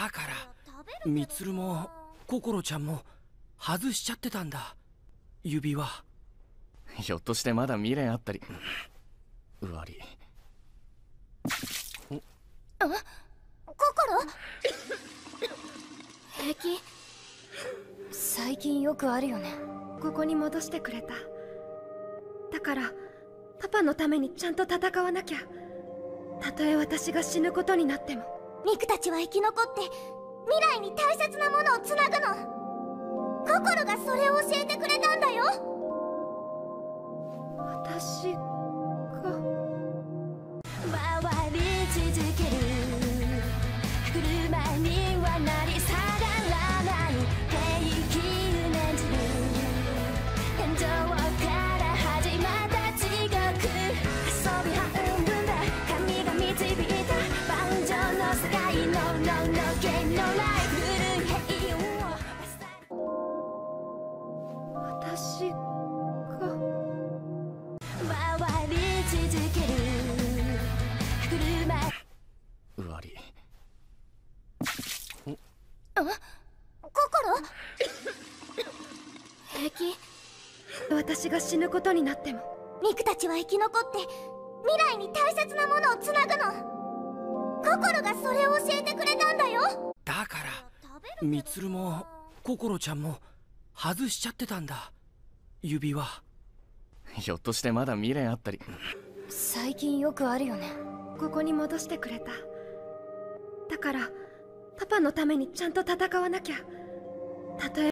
だからみつるも心ちゃんも外しちゃってたんだ。指輪。ひょっとしてまだ未練あったり。うわり。心平気？最近よくあるよね。ここに戻してくれた。だからパパのためにちゃんと戦わなきゃ。たとえ私が死ぬことになってもミクたちは生き残って未来に大切なものをつなぐの。心がそれを教えてくれたんだよ。私が。回り続ける。車私が。回り続ける車うわり。心？平気。私が死ぬことになっても。ミクたちは生き残って未来に大切なものをつなぐの。心がそれを教えてくれたんだよ。だからみつるも心ちゃんも外しちゃってたんだ。指輪。ひょっとしてまだ未練あったり。最近よくあるよね。ここに戻してくれた。だからパパのためにちゃんと戦わなきゃ。たとえ